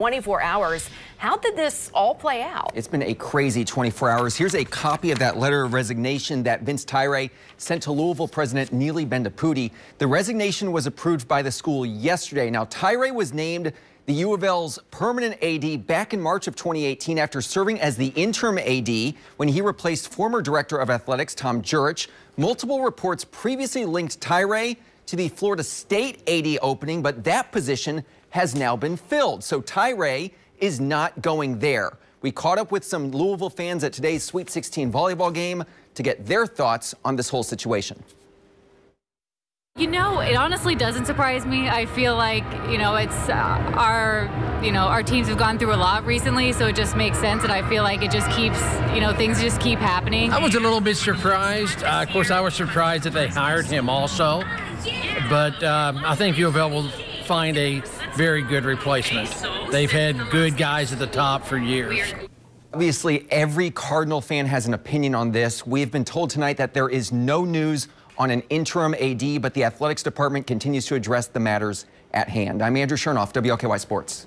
24 hours. How did this all play out? It's been a crazy 24 hours. Here's a copy of that letter of resignation that Vince Tyra sent to Louisville President Neeli Bendapudi. The resignation was approved by the school yesterday. Now, Tyra was named the U of L's permanent AD back in March of 2018 after serving as the interim AD when he replaced former director of athletics Tom Jurich. Multiple reports previously linked Tyra to the Florida State AD opening, but that position has now been filled. So Tyra is not going there. We caught up with some Louisville fans at today's Sweet 16 volleyball game to get their thoughts on this whole situation. You know, it honestly doesn't surprise me. I feel like, you know, it's uh, our, you know, our teams have gone through a lot recently, so it just makes sense. And I feel like it just keeps, you know, things just keep happening. I was a little bit surprised. Uh, of course, I was surprised that they hired him also. But um, I think U of L will find a very good replacement. They've had good guys at the top for years. Obviously, every Cardinal fan has an opinion on this. We have been told tonight that there is no news on an interim AD, but the athletics department continues to address the matters at hand. I'm Andrew Chernoff, WLKY Sports.